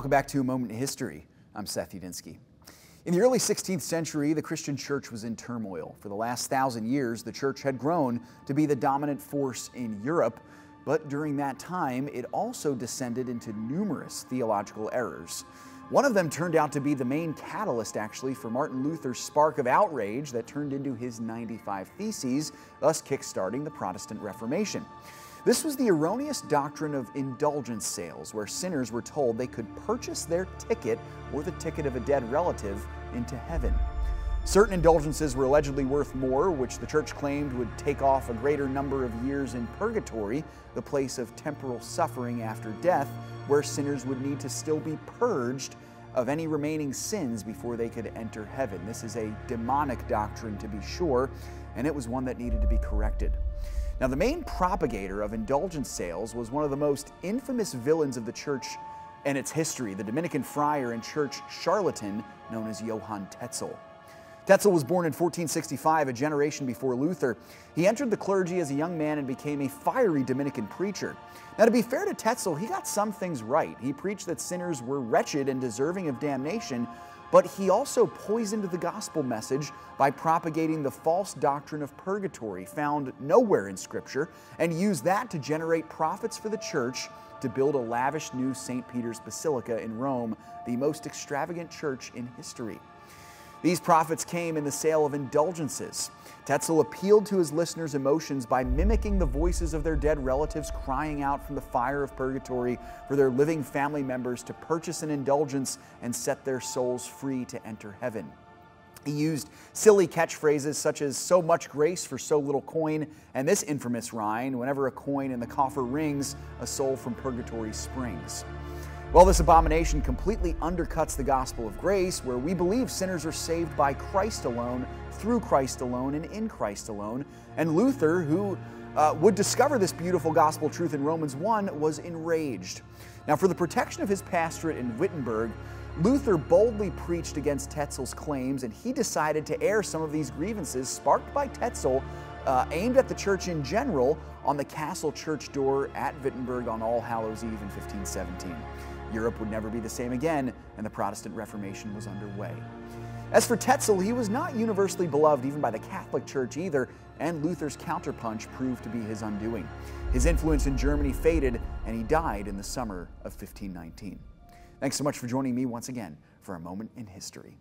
Welcome back to A Moment in History. I'm Seth Udinski. In the early 16th century, the Christian church was in turmoil. For the last thousand years, the church had grown to be the dominant force in Europe, but during that time, it also descended into numerous theological errors. One of them turned out to be the main catalyst, actually, for Martin Luther's spark of outrage that turned into his 95 Theses, thus kickstarting the Protestant Reformation. This was the erroneous doctrine of indulgence sales, where sinners were told they could purchase their ticket or the ticket of a dead relative into heaven. Certain indulgences were allegedly worth more, which the church claimed would take off a greater number of years in purgatory, the place of temporal suffering after death, where sinners would need to still be purged of any remaining sins before they could enter heaven. This is a demonic doctrine, to be sure, and it was one that needed to be corrected. Now, the main propagator of indulgence sales was one of the most infamous villains of the church and its history, the Dominican friar and church charlatan known as Johann Tetzel. Tetzel was born in 1465, a generation before Luther. He entered the clergy as a young man and became a fiery Dominican preacher. Now, to be fair to Tetzel, he got some things right. He preached that sinners were wretched and deserving of damnation, but he also poisoned the gospel message by propagating the false doctrine of purgatory found nowhere in Scripture and used that to generate profits for the church to build a lavish new St. Peter's Basilica in Rome, the most extravagant church in history. These profits came in the sale of indulgences. Tetzel appealed to his listeners' emotions by mimicking the voices of their dead relatives crying out from the fire of purgatory for their living family members to purchase an indulgence and set their souls free to enter heaven. He used silly catchphrases such as so much grace for so little coin, and this infamous rhyme whenever a coin in the coffer rings, a soul from purgatory springs. Well, this abomination completely undercuts the gospel of grace, where we believe sinners are saved by Christ alone, through Christ alone, and in Christ alone. And Luther, who uh, would discover this beautiful gospel truth in Romans 1, was enraged. Now, for the protection of his pastorate in Wittenberg, Luther boldly preached against Tetzel's claims, and he decided to air some of these grievances sparked by Tetzel uh, aimed at the church in general on the castle church door at Wittenberg on All Hallows Eve in 1517. Europe would never be the same again, and the Protestant Reformation was underway. As for Tetzel, he was not universally beloved even by the Catholic Church either, and Luther's counterpunch proved to be his undoing. His influence in Germany faded, and he died in the summer of 1519. Thanks so much for joining me once again for a moment in history.